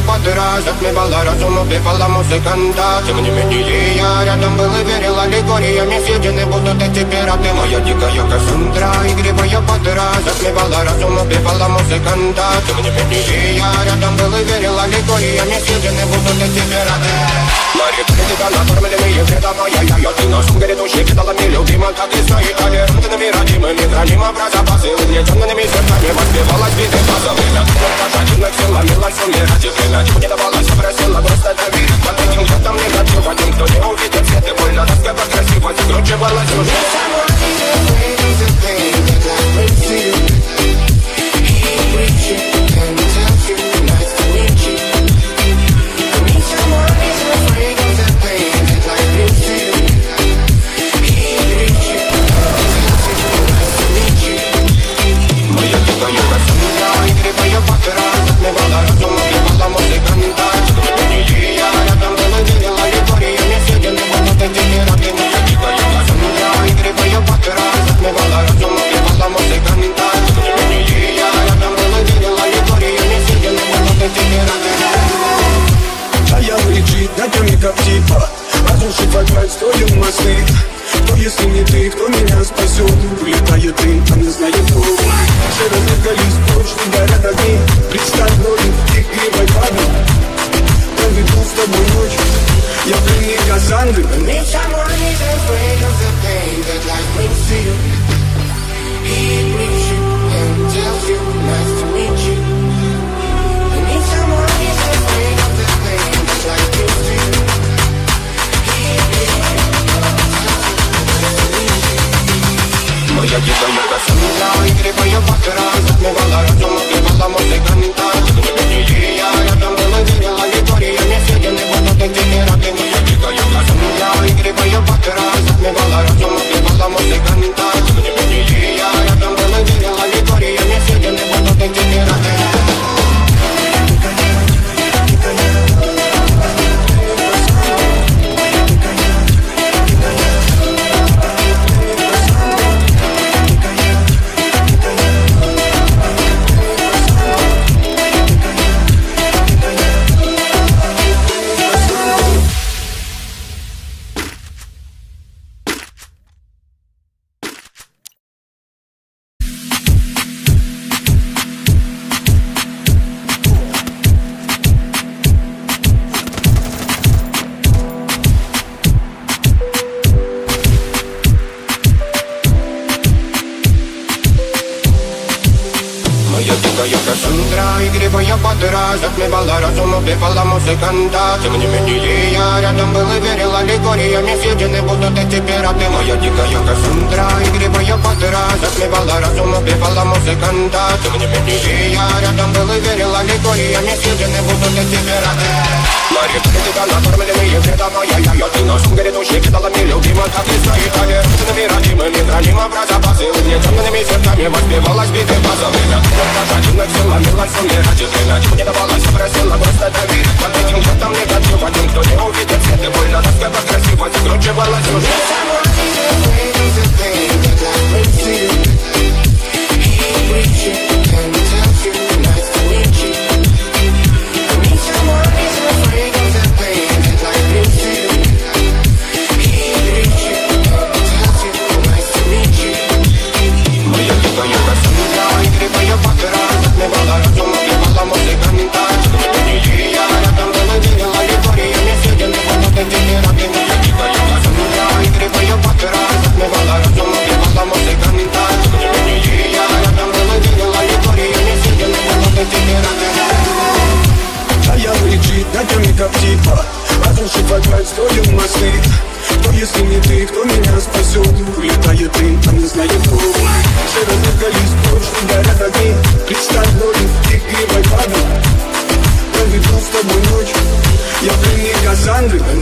Моя дикая Кассандра, игривая подра Затмевала разум, убивала музыканта Тем не менее я рядом был и верил Аллегориями съедены будут эти пираты Моя дикая Кассандра, игривая подра Затмевала разум, убивала музыканта Тем не менее я рядом был и верил Аллегориями съедены будут эти пираты ты. Тебя накормленные предавая я you can. You get up on типа Разрушить вокруг строим мосты. Кто если не ты, кто меня спасет? Улетает дым, а не знает кто. Все разлегались прочь, не горят огни you. Моя дикая Кассандра, Моя дикая Кассандра, игривая подра Затмевала разум, убивала музыканта Тем не менее я рядом был и верил Аллегориями съедены будут эти пираты Моя дикая Кассандра, игривая подра Затмевала разум, убивала музыканта Тем не менее я рядом был и верил Аллегориями съедены будут эти пираты Мария, ты тебя накормленные предавая я Я ты нашим грядущий кидалами любима Как и свои толерантными родимыми Хранима про запасы угнетенными сердцами Воспевалась биты за время Пожатина сила, милость умирать и время Чего не давалось, просила просто доверить hungry.